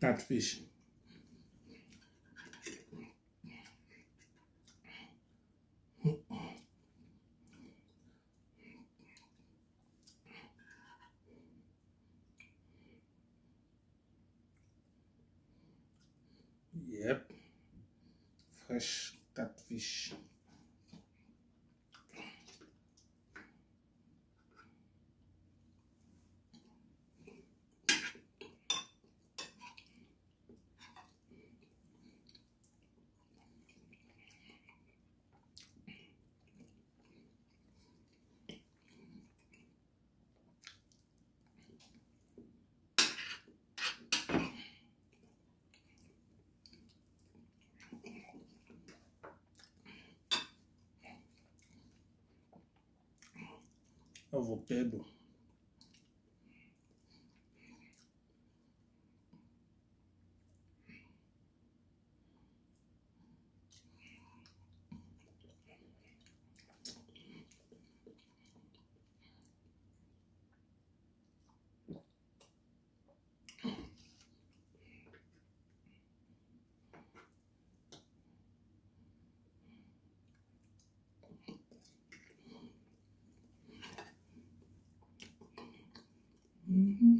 catfish. Yep, fresh catfish. eu vou perdoar.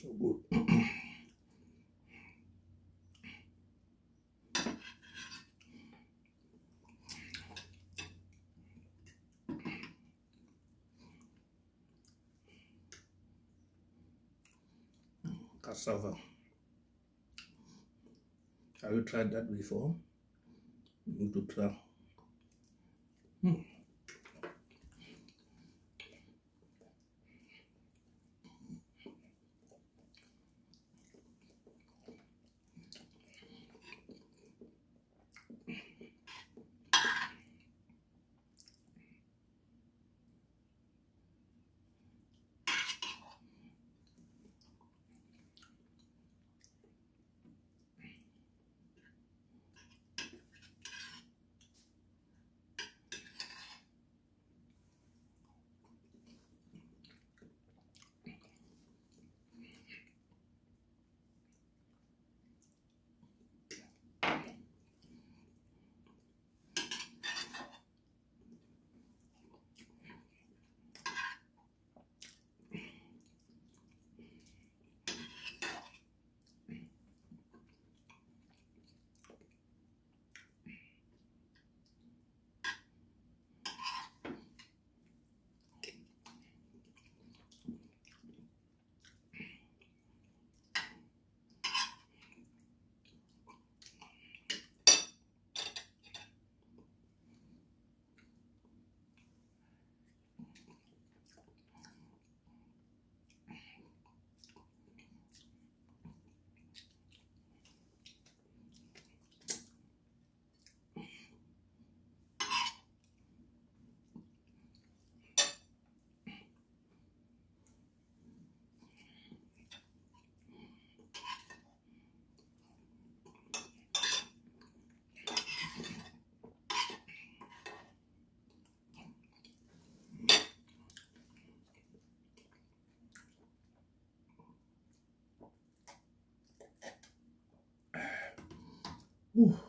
So good. Cassava. Have you tried that before? You need to try. Hmm. Ooh.